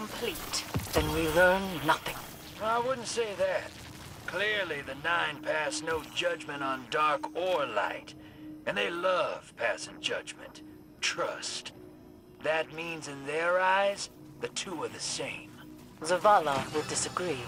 Complete. Then we learn nothing. I wouldn't say that. Clearly, the Nine pass no judgment on dark or light. And they love passing judgment. Trust. That means in their eyes, the two are the same. Zavala will disagree.